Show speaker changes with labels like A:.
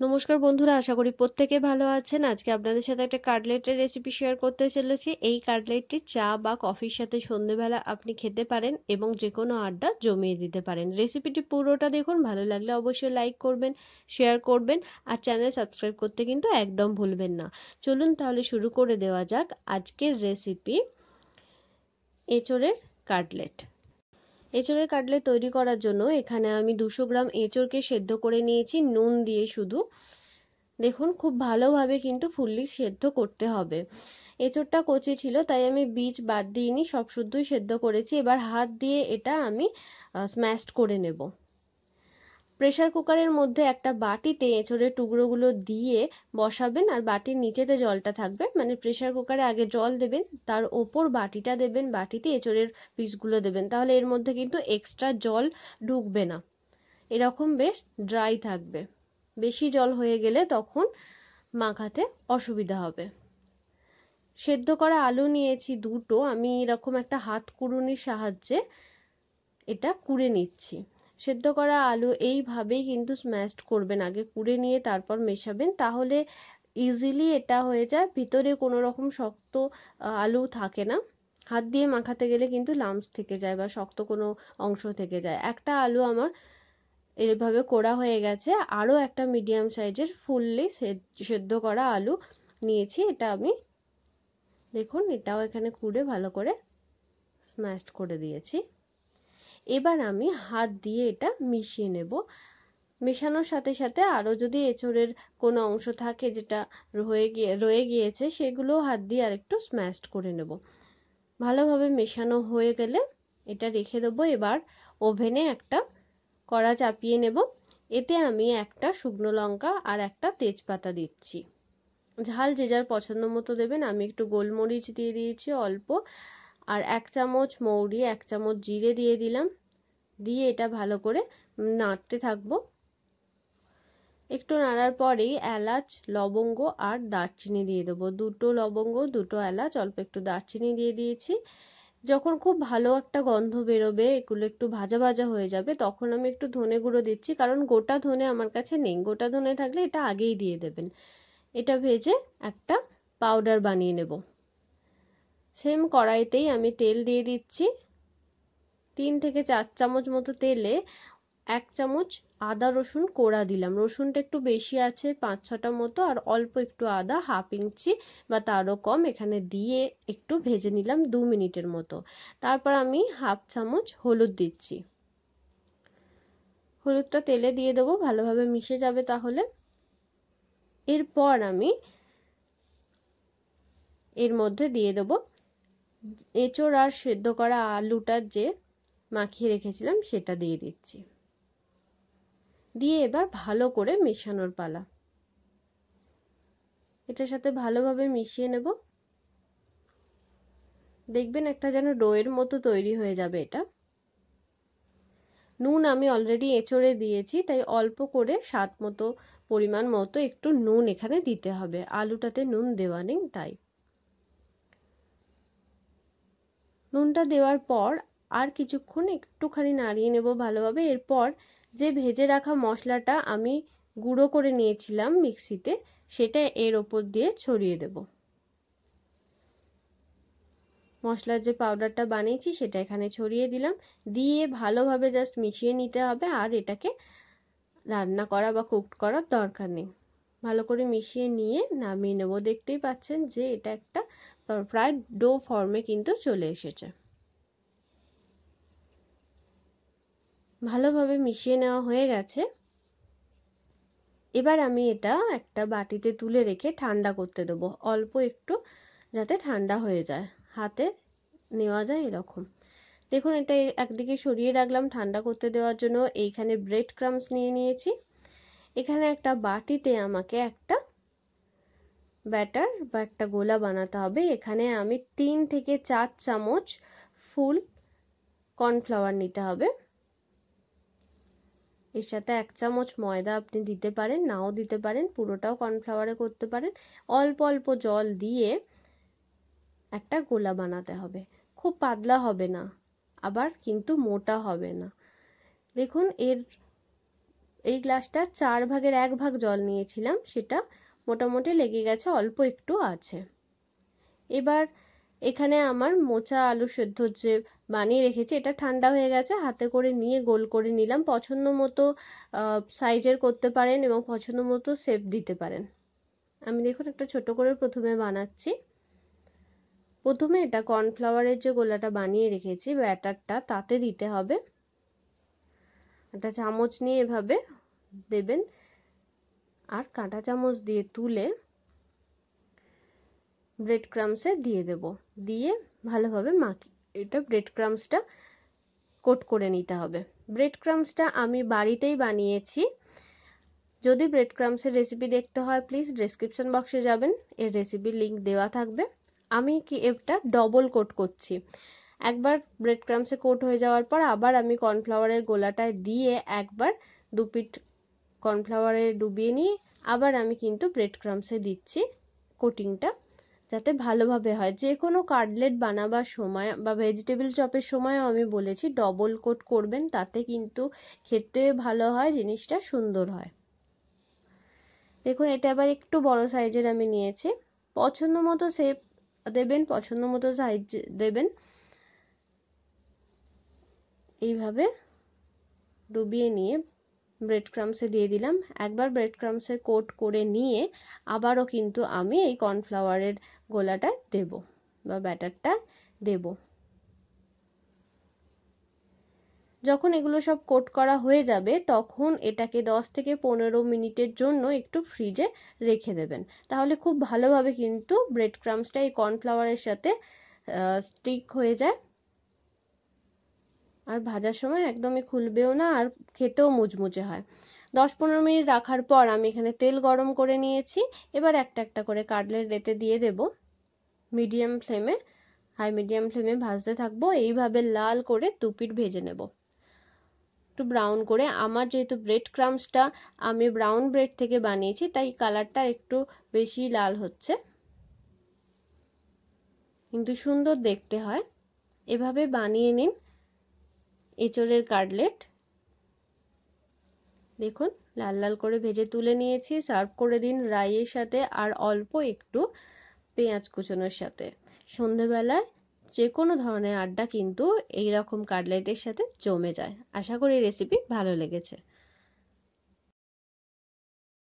A: নমস্কার বন্ধুরা, আশা করি প্রত্যেকে ভালো আছেন। আজকে আপনাদের সাথে একটা কাটলেটের রেসিপি শেয়ার করতে চলেছি। এই কাটলেটটি চা বা কফির সাথে সন্ধেবেলা আপনি খেতে পারেন এবং যে কোনো আড্ডা জমিয়ে দিতে পারেন। রেসিপিটি পুরোটা দেখুন, ভালো লাগলে অবশ্যই লাইক করবেন শেয়ার করবেন আর চ্যানেল সাবস্ক্রাইব করতে কিন্তু একদম ভুলবেন না। চলুন তাহলে শুরু করে দেওয়া যাক আজকের রেসিপি এঁচড়ের কাটলেট। এঁচড়ের কাটলেট তৈরি করার জন্য এখানে আমি দুশো গ্রাম এঁচোড়কে সেদ্ধ করে নিয়েছি, নুন দিয়ে শুধু। দেখুন, খুব ভালোভাবে কিন্তু ফুললি সেদ্ধ করতে হবে। এঁচোড়টা কচি ছিল, তাই আমি বীজ বাদ দিইনি, সব শুদ্ধই সেদ্ধ করেছি। এবার হাত দিয়ে এটা আমি স্ম্যাশড করে নেব। প্রেশার কুকারের মধ্যে একটা বাটিতে এঁচড়ের টুকরোগুলো দিয়ে বসাবেন আর বাটির নিচেতে জলটা থাকবে। মানে প্রেশার কুকারে আগে জল দেবেন, তার ওপর বাটিটা দেবেন বাটিতে এঁচড়ের পিসগুলো দেবেন। তাহলে এর মধ্যে কিন্তু এক্সট্রা জল ঢুকবে না। এরকম বেশ ড্রাই থাকবে। বেশি জল হয়ে গেলে তখন মাখাতে অসুবিধা হবে। সেদ্ধ করা আলু নিয়েছি দুটো, আমি এরকম একটা হাত কুড়ুনির সাহায্যে এটা কুড়ে নিচ্ছি। সেদ্ধ করা আলু এইভাবেই কিন্তু স্ম্যাশড করবেন। আগে কুড়ে নিয়ে তারপর মেশাবেন। তাহলে ইজিলি এটা হয়ে যায়। ভিতরে কোনো রকম শক্ত আলু থাকে না। হাত দিয়ে মাখাতে গেলে কিন্তু লামস থেকে যায় বা শক্ত কোনো অংশ থেকে যায়। একটা আলু আমার এভাবে কোড়া হয়ে গেছে। আরও একটা মিডিয়াম সাইজের ফুললি সেদ্ধ করা আলু নিয়েছি। এটা আমি দেখুন, এটাও এখানে কুড়ে ভালো করে স্ম্যাশড করে দিয়েছি। এবার আমি হাত দিয়ে এটা মিশিয়ে নেব। মেশানোর সাথে সাথে আরও যদি এঁচড়ের কোনো অংশ থাকে যেটা রয়ে গিয়ে, রয়ে গিয়েছে সেগুলো হাত দিয়ে আরেকটু স্ম্যাশড করে নেব। ভালোভাবে মেশানো হয়ে গেলে এটা রেখে দেবো। এবার ওভেনে একটা কড়া চাপিয়ে নেব। এতে আমি একটা শুকনো লঙ্কা আর একটা তেজপাতা দিচ্ছি। ঝাল যে যার পছন্দ মতো দেবেন। আমি একটু গোলমরিচ দিয়ে দিয়েছি অল্প। আর এক চামচ মৌরি, এক চামচ জিরে দিয়ে দিলাম। দিয়ে এটা ভালো করে নাড়তে থাকব। একটু নাড়ার পরেই এলাচ, লবঙ্গ আর দারচিনি দিয়ে দেবো। দুটো লবঙ্গ, দুটো এলাচ, অল্প একটু দারচিনি দিয়ে দিয়েছি। যখন খুব ভালো একটা গন্ধ বেরোবে, এগুলো একটু ভাজা ভাজা হয়ে যাবে, তখন আমি একটু ধনে গুঁড়ো দিচ্ছি, কারণ গোটা ধনে আমার কাছে নেই। গোটা ধনে থাকলে এটা আগেই দিয়ে দেবেন। এটা ভেজে একটা পাউডার বানিয়ে নেব। সেম কড়াইতেই আমি তেল দিয়ে দিচ্ছি। তিন থেকে চার চামচ মতো তেলে এক চামচ আদা রসুন কোড়া দিলাম। রসুনটা একটু বেশি আছে, পাঁচ ছটা মতো, আর অল্প একটু আদা, হাফ ইঞ্চি বা তারও কম এখানে দিয়ে একটু ভেজে নিলাম দু মিনিটের মতো। তারপর আমি হাফ চামচ হলুদ দিচ্ছি। হলুদটা তেলে দিয়ে দেবো, ভালোভাবে মিশে যাবে তাহলে। এরপর আমি এর মধ্যে দিয়ে দেবো এঁচড় আর সেদ্ধ করা আলুটার যে মাখিয়ে রেখেছিলাম, সেটা দিয়ে দিচ্ছি। দিয়ে এবার ভালো করে মেশানোর পালা। এটার সাথে ভালোভাবে মিশিয়ে নেব। দেখবেন একটা যেন ডোয়ের মতো তৈরি হয়ে যাবে এটা। নুন আমি অলরেডি এঁচড়ে দিয়েছি, তাই অল্প করে স্বাদ মতো, পরিমাণ মতো একটু নুন এখানে দিতে হবে। আলুটাতে নুন দেওয়া নেই, তাই। নুনটা দেওয়ার পর আর কিছুক্ষণ একটুখানি নাড়িয়ে নেব ভালোভাবে। এরপর যে ভেজে রাখা মশলাটা আমি গুঁড়ো করে নিয়েছিলাম মিক্সিতে, সেটা এর ওপর দিয়ে ছড়িয়ে দেব। মশলার যে পাউডারটা বানিয়েছি, সেটা এখানে ছড়িয়ে দিলাম। দিয়ে ভালোভাবে জাস্ট মিশিয়ে নিতে হবে, আর এটাকে রান্না করা বা কুকড করার দরকার নেই। ভালো করে মিশিয়ে নিয়ে নামিয়ে নেব। দেখতেই পাচ্ছেন যে এটা একটা প্রায় ডো ফর্মে কিন্তু চলে এসেছে। ভালোভাবে মিশিয়ে নেওয়া হয়ে গেছে। এবার আমি এটা একটা বাটিতে তুলে রেখে ঠান্ডা করতে দেবো। অল্প একটু যাতে ঠান্ডা হয়ে যায়। হাতে নেওয়া যায় এরকম। দেখুন, এটা একদিকে সরিয়ে রাখলাম ঠান্ডা করতে দেওয়ার জন্য। এইখানে ব্রেড ক্রামস নিয়ে নিয়েছি। এখানে একটা বাটিতে আমাকে একটা ব্যাটার বা একটা গোলা বানাতে হবে। এখানে আমি তিন থেকে চার চামচ ফুল কর্নফ্লাওয়ার নিতে হবে। এর সাথে এক চামচ ময়দা আপনি দিতে পারেন, নাও দিতে পারেন, পুরোটাও কর্নফ্লাওয়ারে করতে পারেন। অল্প অল্প জল দিয়ে একটা গোলা বানাতে হবে। খুব পাতলা হবে না, আবার কিন্তু মোটা হবে না। দেখুন, এর, এই গ্লাসটা চার ভাগের এক ভাগ জল নিয়েছিলাম, সেটা মোটামুটি লেগে গেছে, অল্প একটু আছে। এবার এখানে আমার মোচা আলু সেদ্ধ যে বানিয়ে রেখেছি, এটা ঠান্ডা হয়ে গেছে, হাতে করে নিয়ে গোল করে নিলাম। পছন্দ মতো সাইজের করতে পারেন এবং পছন্দ মতো শেপ দিতে পারেন। আমি দেখুন একটা ছোট করে প্রথমে বানাচ্ছি। প্রথমে এটা কর্নফ্লাওয়ারের যে গোলাটা বানিয়ে রেখেছি, ব্যাটারটা তাতে দিতে হবে। একটা চামচ নিয়ে এভাবে দেবেন। আর কাঁটা চামচ দিয়ে তুলে ব্রেড ক্রামসে দিয়ে দেব। দিয়ে ভালোভাবে মাখি, এটা ব্রেড ক্রামসটা কোট করে নিতে হবে। ব্রেড ক্রামসটা আমি বাড়িতেই বানিয়েছি। যদি ব্রেড ক্রামসের রেসিপি দেখতে হয় প্লিজ ডেসক্রিপশন বক্সে যাবেন। এর রেসিপির লিঙ্ক দেওয়া থাকবে। আমি কি এটা ডবল কোট করছি। একবার ব্রেড ক্রামসে কোট হয়ে যাওয়ার পর আবার আমি কর্নফ্লাওয়ারের গোলাটায় দিয়ে একবার দু পিঠ কর্নফ্লাওয়ারে ডুবিয়ে নিয়ে আবার আমি কিন্তু ব্রেড ক্রামসে দিচ্ছি কোটিংটা যাতে ভালোভাবে হয়। যে কোনো কাটলেট বানাবার সময় বা ভেজিটেবল চপের সময়ও আমি বলেছি ডবল কোট করবেন, তাতে কিন্তু খেতে ভালো হয়, জিনিসটা সুন্দর হয়। দেখুন, এটা আবার একটু বড় সাইজের আমি নিয়েছি। পছন্দ মতো শেপ দেবেন, পছন্দ মতো সাইজ দেবেন। এইভাবে ডুবিয়ে নিয়ে ব্রেড ক্রামসে দিয়ে দিলাম। একবার ব্রেড ক্রামসে কোট করে নিয়ে আবারও কিন্তু আমি এই কর্নফ্লাওয়ারের গোলাটা দেব বা ব্যাটারটা দেব। যখন এগুলো সব কোট করা হয়ে যাবে, তখন এটাকে দশ থেকে পনেরো মিনিটের জন্য একটু ফ্রিজে রেখে দেবেন। তাহলে খুব ভালোভাবে কিন্তু ব্রেড ক্রামসটা এই কর্নফ্লাওয়ারের সাথে স্টিক হয়ে যায়। আর ভাজার সময় একদমই খুলবেও না আর খেতেও মুচমুচে হয়। দশ পনেরো মিনিট রাখার পর আমি এখানে তেল গরম করে নিয়েছি। এবার একটা একটা করে কাটলেট রেতে দিয়ে দেব। মিডিয়াম ফ্লেমে, হাই মিডিয়াম ফ্লেমে ভাজতে থাকব। এইভাবে লাল করে দুপিট ভেজে নেব। একটু ব্রাউন করে। আমার যেহেতু ব্রেড ক্রামসটা আমি ব্রাউন ব্রেড থেকে বানিয়েছি, তাই কালারটা একটু বেশি লাল হচ্ছে। কিন্তু সুন্দর দেখতে হয়। এভাবে বানিয়ে নিন। এঁচড়ের কাটলেট। দেখুন, লাল লাল করে ভেজে তুলে নিয়েছি। সার্ভ করে দিন রাইয়ের সাথে আর অল্প একটু পেঁয়াজ কুচোনোর সাথে। সন্ধেবেলায় যে কোনো ধরনের আড্ডা কিন্তু এই রকম কাটলেটের সাথে জমে যায়। আশা করি রেসিপি ভালো লেগেছে।